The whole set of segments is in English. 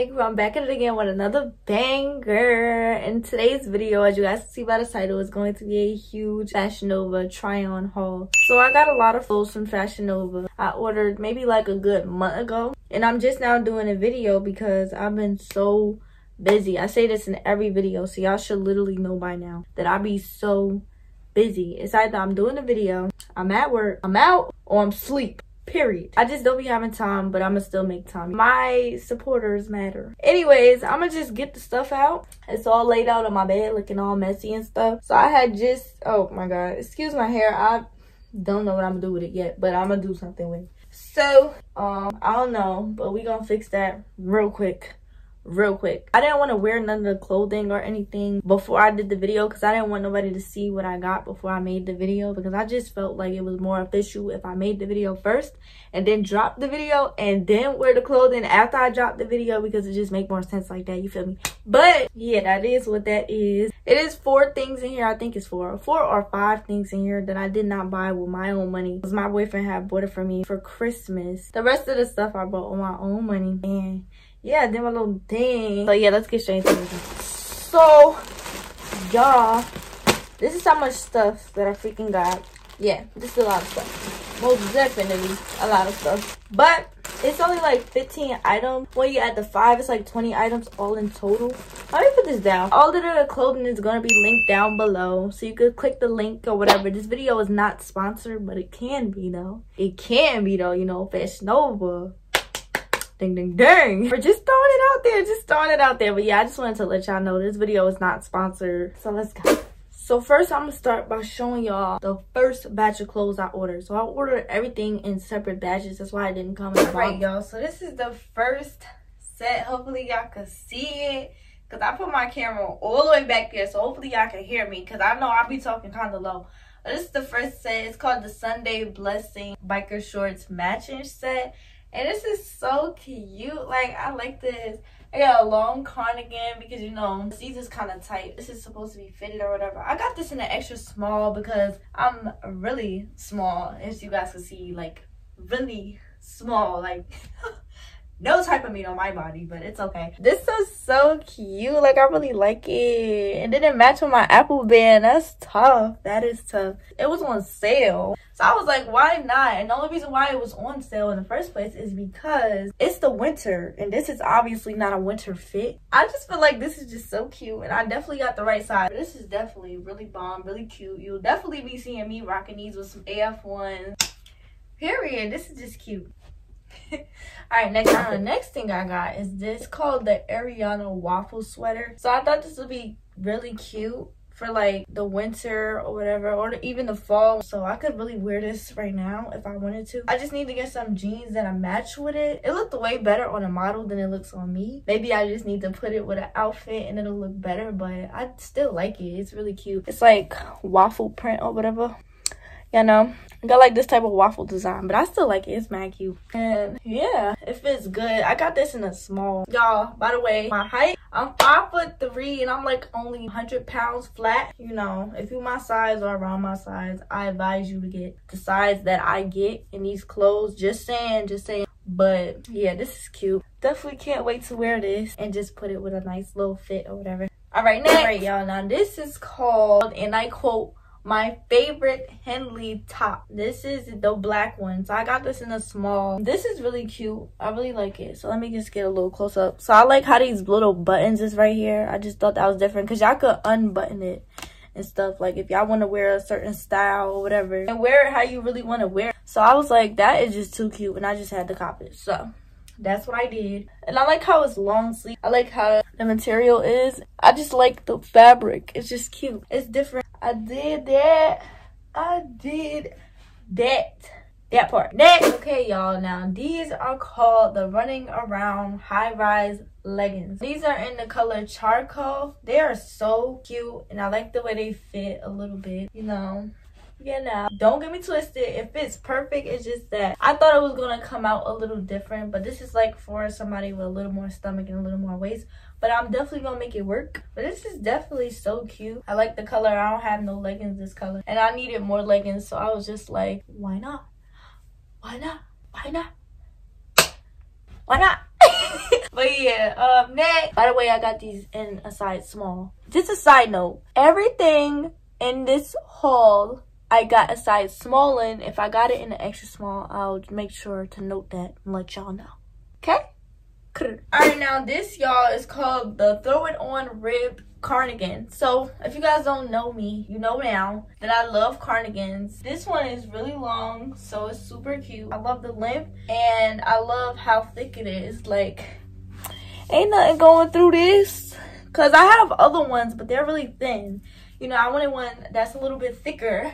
I'm back at it again with another banger. In today's video, as you guys see by the title, is going to be a huge Fashion Nova try-on haul. So I got a lot of clothes from Fashion Nova. I ordered maybe like a good month ago. And I'm just now doing a video because I've been so busy. I say this in every video, so y'all should literally know by now that I be so busy. It's either I'm doing a video, I'm at work, I'm out, or I'm sleep period. I just don't be having time but i'm gonna still make time. My supporters matter. Anyways i'm gonna just get the stuff out. It's all laid out on my bed looking all messy and stuff. So i had just oh my god excuse my hair. I don't know what i'm gonna do with it yet but i'm gonna do something with it. So um i don't know but we gonna fix that real quick real quick. I didn't want to wear none of the clothing or anything before I did the video because I didn't want nobody to see what I got before I made the video because I just felt like it was more official if I made the video first and then drop the video and then wear the clothing after I drop the video because it just make more sense like that, you feel me? But yeah, that is what that is. It is four things in here, I think it's four, four or five things in here that I did not buy with my own money because my boyfriend had bought it for me for Christmas. The rest of the stuff I bought with my own money and yeah, I did my little thing. So yeah, let's get straight into it. So, y'all, this is how much stuff that I freaking got. Yeah, this is a lot of stuff. Most definitely a lot of stuff. But it's only like 15 items. When you add the five, it's like 20 items all in total. Let me put this down. All of the clothing is going to be linked down below. So you could click the link or whatever. This video is not sponsored, but it can be though. It can be though, you know, Fashion Nova ding ding ding. We're just throwing it out there just throwing it out there. But yeah i just wanted to let y'all know this video is not sponsored. So let's go. So first i'm gonna start by showing y'all the first batch of clothes i ordered. So i ordered everything in separate batches. That's why it didn't come in right y'all. So this is the first set. Hopefully y'all can see it. Because i put my camera all the way back there so hopefully y'all can hear me. Because i know i'll be talking kind of low. This is the first set. It's called the sunday blessing biker shorts matching set and this is so cute. Like, I like this. I got a long cardigan because, you know, these is kind of tight. This is supposed to be fitted or whatever. I got this in an extra small because I'm really small. As you guys can see, like, really small. Like, no type of meat on my body, but it's okay. This is so cute. Like, I really like it. And didn't match with my Apple band. That's tough. That is tough. It was on sale. So I was like, why not? And the only reason why it was on sale in the first place is because it's the winter. And this is obviously not a winter fit. I just feel like this is just so cute. And I definitely got the right size. This is definitely really bomb, really cute. You'll definitely be seeing me rocking these with some AF1s. Period. This is just cute. all right next the next thing i got is this called the ariana waffle sweater. So i thought this would be really cute for like the winter or whatever or even the fall. So i could really wear this right now if i wanted to. I just need to get some jeans that I match with it. It looked way better on a model than it looks on me. Maybe i just need to put it with an outfit and it'll look better but i still like it. It's really cute. It's like waffle print or whatever you know I got like this type of waffle design, but I still like it. It's mad cute. And yeah, it fits good. I got this in a small. Y'all, by the way, my height, I'm five foot three and I'm like only 100 pounds flat. You know, if you my size or around my size, I advise you to get the size that I get in these clothes. Just saying, just saying. But yeah, this is cute. Definitely can't wait to wear this and just put it with a nice little fit or whatever. All right, next. All right, y'all. Now this is called, and I quote, my favorite Henley top. This is the black one. So I got this in a small. This is really cute. I really like it. So let me just get a little close up. So I like how these little buttons is right here. I just thought that was different because y'all could unbutton it and stuff. Like if y'all want to wear a certain style or whatever and wear it how you really want to wear. it. So I was like, that is just too cute and I just had to cop it. So that's what I did. And I like how it's long sleeve. I like how the material is. I just like the fabric. It's just cute. It's different. I did that. I did that. That part. Next. Okay, y'all. Now, these are called the Running Around High Rise Leggings. These are in the color charcoal. They are so cute. And I like the way they fit a little bit. You know, you know don't get me twisted. If it's perfect it's just that i thought it was gonna come out a little different but this is like for somebody with a little more stomach and a little more waist. But i'm definitely gonna make it work. But this is definitely so cute. I like the color. I don't have no leggings this color. And i needed more leggings so i was just like why not? Why not? Why not? Why not? But yeah, um, next. By the way, I got these in a size small. Just a side note. Everything in this haul I got a size small in. If I got it in an extra small, I'll make sure to note that and let y'all know. Okay? Alright, now this, y'all, is called the Throw It On Rib cardigan. So, if you guys don't know me, you know now that I love cardigans. This one is really long, so it's super cute. I love the length, and I love how thick it is. Like, ain't nothing going through this. Because I have other ones, but they're really thin. You know, I wanted one that's a little bit thicker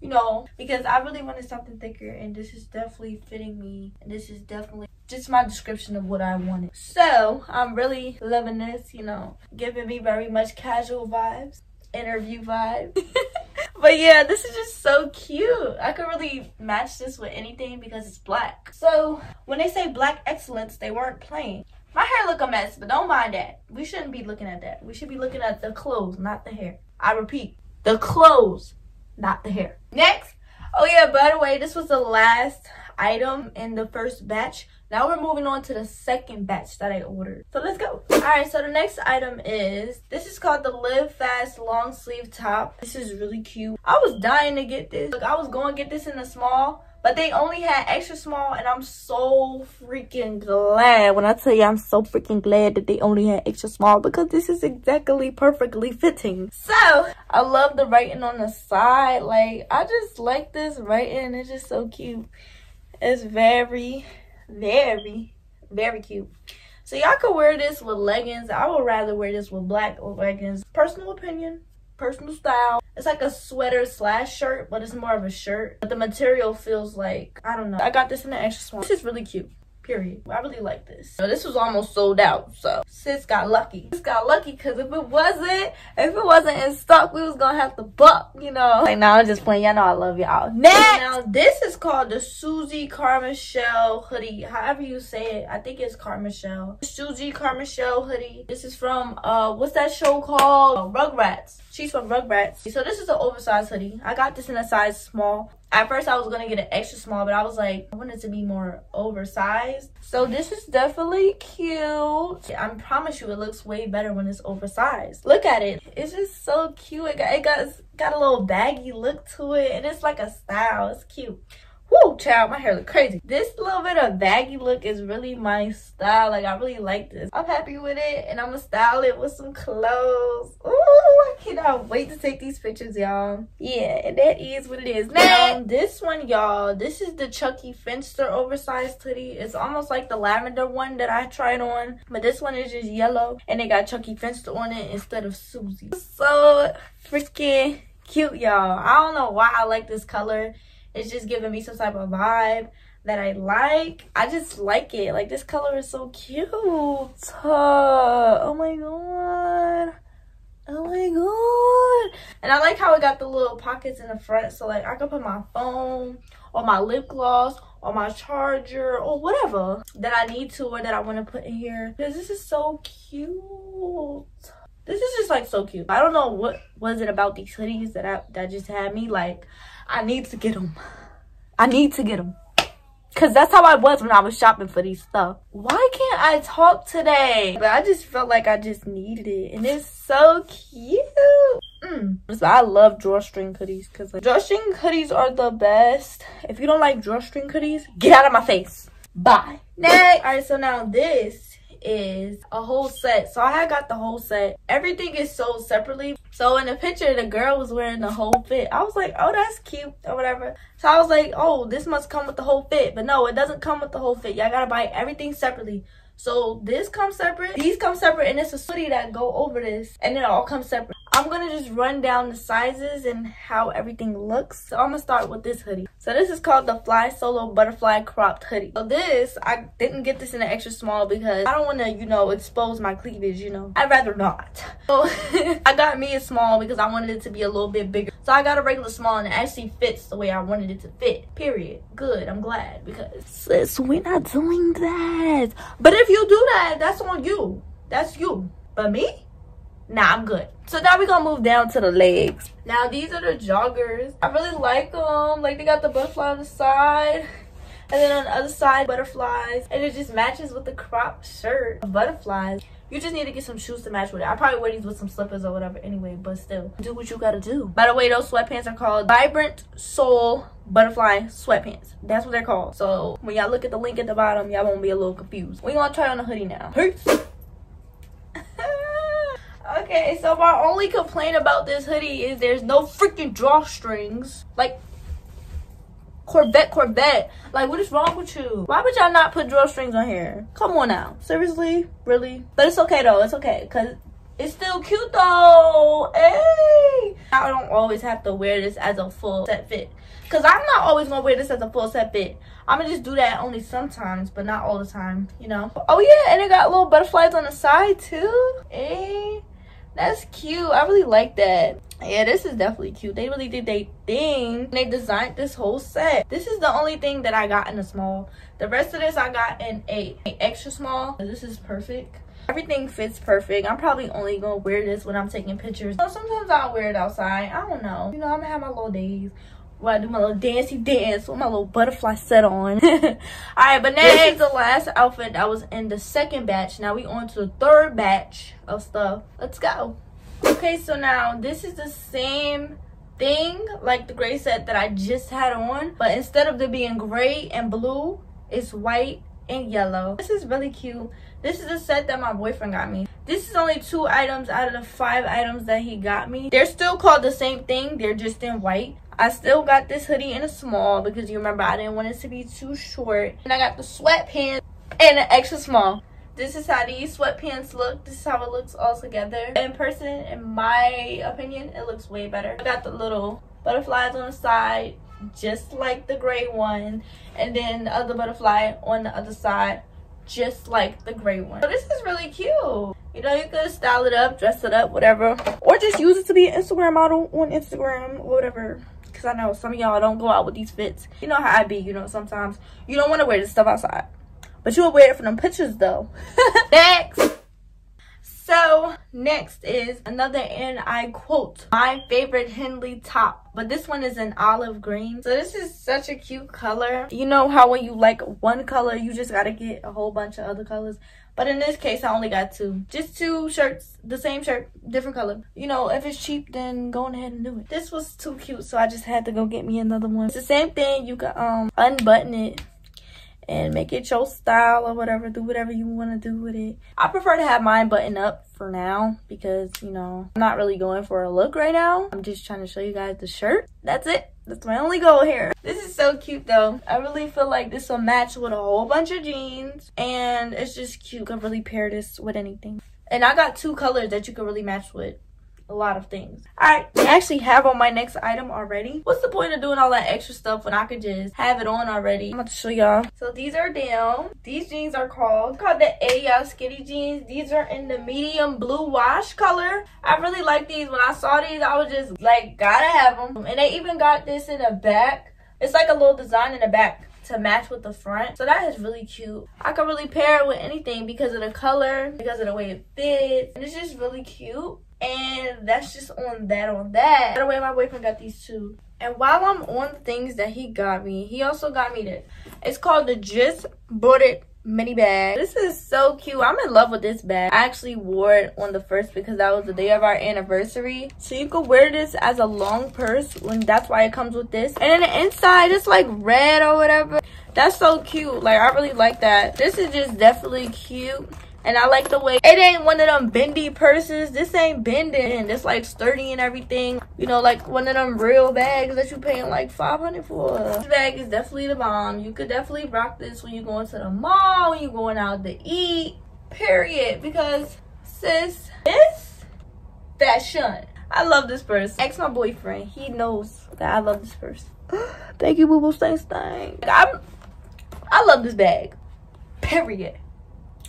you know, because I really wanted something thicker and this is definitely fitting me. And this is definitely just my description of what I wanted. So I'm really loving this, you know, giving me very much casual vibes, interview vibes. but yeah, this is just so cute. I could really match this with anything because it's black. So when they say black excellence, they weren't playing. My hair look a mess, but don't mind that. We shouldn't be looking at that. We should be looking at the clothes, not the hair. I repeat, the clothes, not the hair. Next. Oh yeah, by the way, this was the last item in the first batch. Now we're moving on to the second batch that I ordered. So let's go. All right, so the next item is, this is called the Live Fast Long Sleeve Top. This is really cute. I was dying to get this. Look, I was going to get this in the small, but they only had extra small and I'm so freaking glad. When I tell you I'm so freaking glad that they only had extra small because this is exactly perfectly fitting. So, I love the writing on the side. Like, I just like this writing. It's just so cute. It's very, very, very cute. So y'all could wear this with leggings. I would rather wear this with black leggings. Personal opinion personal style. It's like a sweater slash shirt, but it's more of a shirt. But the material feels like, I don't know. I got this in an extra small. This is really cute period. I really like this. So this was almost sold out. So sis got lucky. Sis got lucky because if it wasn't, if it wasn't in stock, we was gonna have to buck, you know. Like now I'm just playing. Y'all know I love y'all. Next! Now this is called the Susie Carmichael hoodie. However you say it. I think it's Carmichael. Susie Carmichael hoodie. This is from, uh, what's that show called? Uh, Rugrats. She's from Rugrats. So this is an oversized hoodie. I got this in a size small. At first, I was going to get an extra small, but I was like, I want it to be more oversized. So this is definitely cute. I promise you, it looks way better when it's oversized. Look at it. It's just so cute. It got, it got, got a little baggy look to it, and it's like a style. It's cute. Whoo, child, my hair look crazy. This little bit of baggy look is really my style. Like, I really like this. I'm happy with it, and I'm gonna style it with some clothes. Ooh, I cannot wait to take these pictures, y'all. Yeah, and that is what it is. Um, now, this one, y'all, this is the Chuckie Finster oversized hoodie. It's almost like the lavender one that I tried on, but this one is just yellow, and it got Chuckie Finster on it instead of Susie. So freaking cute, y'all. I don't know why I like this color it's just giving me some type of vibe that I like. I just like it. Like this color is so cute. Oh my god. Oh my god. And I like how it got the little pockets in the front. So like I can put my phone or my lip gloss or my charger or whatever that I need to or that I want to put in here. Because this is so cute. This is just like so cute. I don't know what was it about these hoodies that I that just had me like I need to get them. I need to get them. Because that's how I was when I was shopping for these stuff. Why can't I talk today? But I just felt like I just needed it. And it's so cute. Mm. I love drawstring hoodies. Because like, drawstring hoodies are the best. If you don't like drawstring hoodies, get out of my face. Bye. Next. Alright, so now this is a whole set. So I had got the whole set. Everything is sold separately. So in the picture, the girl was wearing the whole fit. I was like, oh, that's cute or whatever. So I was like, oh, this must come with the whole fit. But no, it doesn't come with the whole fit. Y'all gotta buy everything separately. So this comes separate, these come separate, and it's a hoodie that go over this, and it all comes separate. I'm gonna just run down the sizes and how everything looks. So I'm gonna start with this hoodie. So this is called the Fly Solo Butterfly Cropped Hoodie. So this, I didn't get this in an extra small because I don't wanna, you know, expose my cleavage, you know. I'd rather not. So I got me a small because I wanted it to be a little bit bigger. So I got a regular small and it actually fits the way I wanted it to fit. Period. Good, I'm glad because sis, we're not doing that. But if you do that, that's on you. That's you. But me? Nah, I'm good. So now we're gonna move down to the legs. Now these are the joggers. I really like them. Like they got the butterfly on the side. And then on the other side, butterflies. And it just matches with the crop shirt of butterflies. You just need to get some shoes to match with it. I probably wear these with some slippers or whatever anyway, but still, do what you gotta do. By the way, those sweatpants are called Vibrant Soul Butterfly Sweatpants. That's what they're called. So when y'all look at the link at the bottom, y'all won't be a little confused. We gonna try on the hoodie now. Peace. Okay, so my only complaint about this hoodie is there's no freaking drawstrings. Like, Corvette, Corvette. Like, what is wrong with you? Why would y'all not put drawstrings on here? Come on now. Seriously? Really? But it's okay though. It's okay. Because it's still cute though. Hey! I don't always have to wear this as a full set fit. Because I'm not always going to wear this as a full set fit. I'm going to just do that only sometimes, but not all the time, you know? Oh yeah, and it got little butterflies on the side too. Hey! That's cute. I really like that. Yeah, this is definitely cute. They really did their thing. They designed this whole set. This is the only thing that I got in a small. The rest of this I got in a, a extra small. This is perfect. Everything fits perfect. I'm probably only gonna wear this when I'm taking pictures. Sometimes I'll wear it outside. I don't know. You know, I'm gonna have my little days where I do my little dancey dance with my little butterfly set on. Alright, but next is the last outfit that was in the second batch. Now we on to the third batch of stuff. Let's go. Okay, so now this is the same thing like the gray set that I just had on. But instead of there being gray and blue, it's white and yellow. This is really cute. This is a set that my boyfriend got me. This is only two items out of the five items that he got me. They're still called the same thing. They're just in white. I still got this hoodie in a small because you remember I didn't want it to be too short. And I got the sweatpants in an extra small. This is how these sweatpants look. This is how it looks all together. In person in my opinion it looks way better. I got the little butterflies on the side just like the gray one and then the other butterfly on the other side just like the gray one. So this is really cute. You know you could style it up dress it up whatever. Or just use it to be an instagram model on instagram whatever because i know some of y'all don't go out with these fits. You know how i be you know sometimes you don't want to wear this stuff outside. But you'll wear it for them pictures though. next. So next is another and I quote my favorite Henley top but this one is an olive green. So this is such a cute color. You know how when you like one color you just gotta get a whole bunch of other colors but in this case I only got two. Just two shirts the same shirt different color. You know if it's cheap then go ahead and do it. This was too cute so I just had to go get me another one. It's the same thing. You can um unbutton it and make it your style or whatever. Do whatever you want to do with it. I prefer to have mine buttoned up for now because, you know, I'm not really going for a look right now. I'm just trying to show you guys the shirt. That's it. That's my only goal here. This is so cute though. I really feel like this will match with a whole bunch of jeans and it's just cute. You can really pair this with anything. And I got two colors that you can really match with a lot of things. Alright, I actually have on my next item already. What's the point of doing all that extra stuff when I could just have it on already? I'm about to show y'all. So these are down. These jeans are called, called the A Skinny Jeans. These are in the medium blue wash color. I really like these. When I saw these, I was just like, gotta have them. And they even got this in the back. It's like a little design in the back to match with the front. So that is really cute. I could really pair it with anything because of the color, because of the way it fits. And it's just really cute. And that's just on that on that. By the way, my boyfriend got these two. And while I'm on things that he got me, he also got me this. It's called the Just Bought It mini bag. This is so cute. I'm in love with this bag. I actually wore it on the first because that was the day of our anniversary. So you could wear this as a long purse when that's why it comes with this. And then the inside, it's like red or whatever. That's so cute. Like, I really like that. This is just definitely cute. And I like the way it ain't one of them bendy purses. This ain't bending. It's like sturdy and everything. You know, like one of them real bags that you paying like 500 for. This bag is definitely the bomb. You could definitely rock this when you're going to the mall, when you're going out to eat, period. Because sis, this fashion. I love this purse. Ask my boyfriend. He knows that I love this purse. Thank you, Boo Boo Stain Stain. I'm, I love this bag. Period.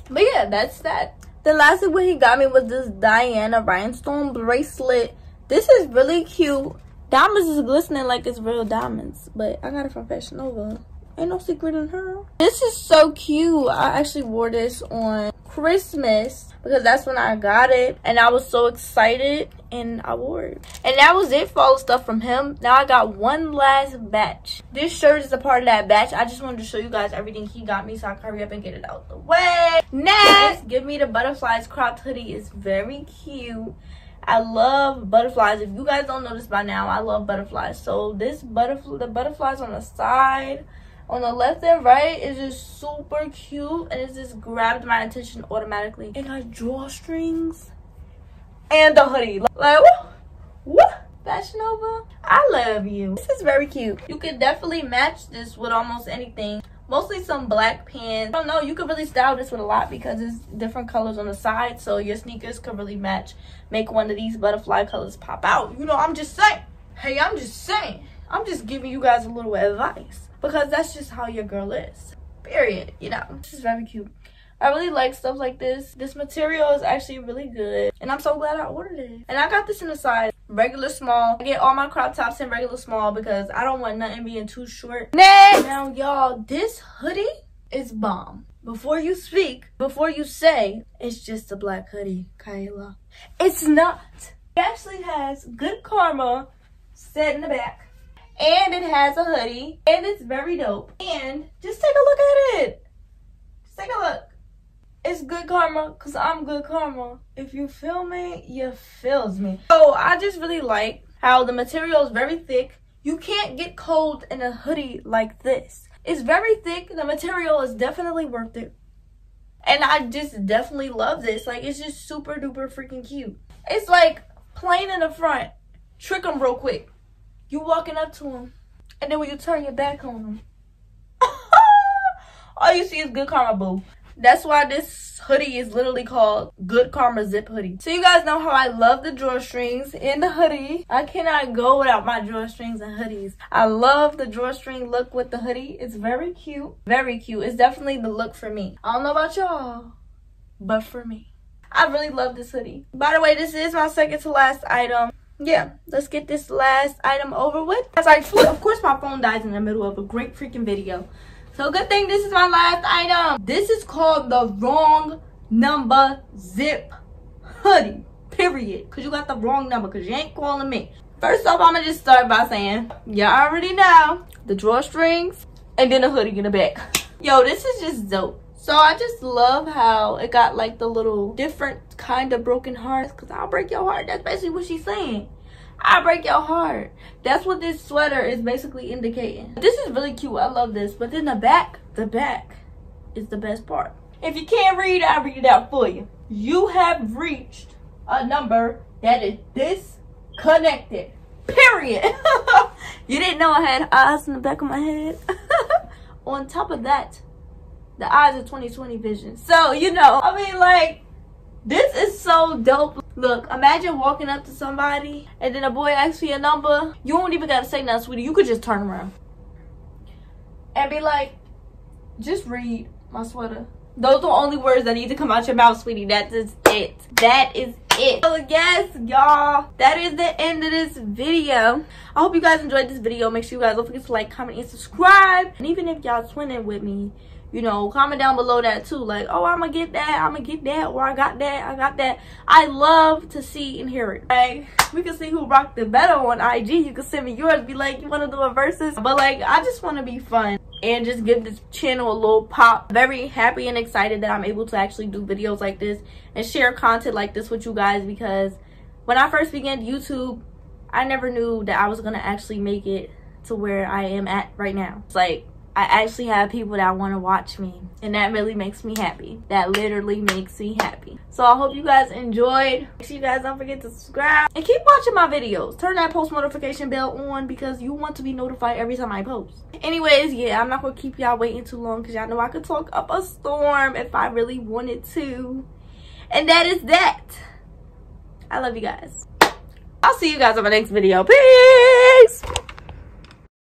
But yeah, that's that. The last thing he got me was this Diana rhinestone bracelet. This is really cute. Diamonds is glistening like it's real diamonds. But I got it from Fashion Nova. Ain't no secret in her. This is so cute. I actually wore this on Christmas because that's when I got it. And I was so excited and I wore it. And that was it for all the stuff from him. Now I got one last batch. This shirt is a part of that batch. I just wanted to show you guys everything he got me so I can hurry up and get it out the way. Next, give me the butterflies cropped hoodie. It's very cute. I love butterflies. If you guys don't know this by now, I love butterflies. So this butterfly, the butterflies on the side, on the left and right is just super cute and it just grabbed my attention automatically. It got drawstrings and the hoodie. Like, what? What? Fashion Nova, I love you. This is very cute. You could definitely match this with almost anything. Mostly some black pants. I don't know, you could really style this with a lot because it's different colors on the side. So your sneakers could really match. Make one of these butterfly colors pop out. You know, I'm just saying. Hey, I'm just saying. I'm just giving you guys a little advice because that's just how your girl is period you know this is very cute I really like stuff like this. This material is actually really good. And I'm so glad I ordered it. And I got this in a size regular small. I get all my crop tops in regular small because I don't want nothing being too short. Next! Now, y'all, this hoodie is bomb. Before you speak, before you say, it's just a black hoodie, Kyala. It's not. It actually has good karma set in the back and it has a hoodie and it's very dope. And just take a look at it. Just take a look. It's good karma because i'm good karma. If you feel me you feels me. So i just really like how the material is very thick. You can't get cold in a hoodie like this. It's very thick. The material is definitely worth it. And i just definitely love this. Like it's just super duper freaking cute. It's like plain in the front. Trick them real quick you walking up to him, and then when you turn your back on him, all you see is good karma, boo. That's why this hoodie is literally called Good Karma Zip Hoodie. So you guys know how I love the drawstrings in the hoodie. I cannot go without my drawstrings and hoodies. I love the drawstring look with the hoodie. It's very cute. Very cute. It's definitely the look for me. I don't know about y'all, but for me. I really love this hoodie. By the way, this is my second to last item yeah, let's get this last item over with. As I, of course, my phone dies in the middle of a great freaking video. So good thing this is my last item. This is called the wrong number zip hoodie, period. Because you got the wrong number because you ain't calling me. First off, I'm to just start by saying, y'all already know, the drawstrings and then a hoodie in the back. Yo, this is just dope. So I just love how it got like the little different kind of broken hearts because I'll break your heart. That's basically what she's saying. I break your heart. That's what this sweater is basically indicating. This is really cute. I love this. But then the back, the back is the best part. If you can't read, I'll read it out for you. You have reached a number that is disconnected. Period. you didn't know I had eyes in the back of my head. On top of that, the eyes of 2020 vision. So, you know, I mean, like, this is so dope. Look, imagine walking up to somebody and then a boy asks for your number. You don't even gotta say nothing, sweetie. You could just turn around and be like, just read my sweater. Those are the only words that need to come out your mouth, sweetie. That is it. That is it. So yes, y'all, that is the end of this video. I hope you guys enjoyed this video. Make sure you guys don't forget to like, comment, and subscribe. And even if y'all twinning with me, you know comment down below that too. Like oh i'm gonna get that i'm gonna get that or i got that i got that. I love to see and hear it like we can see who rocked the better on ig you can send me yours. Be like you want to do a versus? But like i just want to be fun and just give this channel a little pop. Very happy and excited that i'm able to actually do videos like this and share content like this with you guys because when i first began youtube i never knew that i was gonna actually make it to where i am at right now. It's like I actually have people that want to watch me and that really makes me happy. That literally makes me happy. So I hope you guys enjoyed. Make sure you guys don't forget to subscribe and keep watching my videos. Turn that post notification bell on because you want to be notified every time I post. Anyways, yeah, I'm not going to keep y'all waiting too long because y'all know I could talk up a storm if I really wanted to. And that is that. I love you guys. I'll see you guys on my next video. Peace!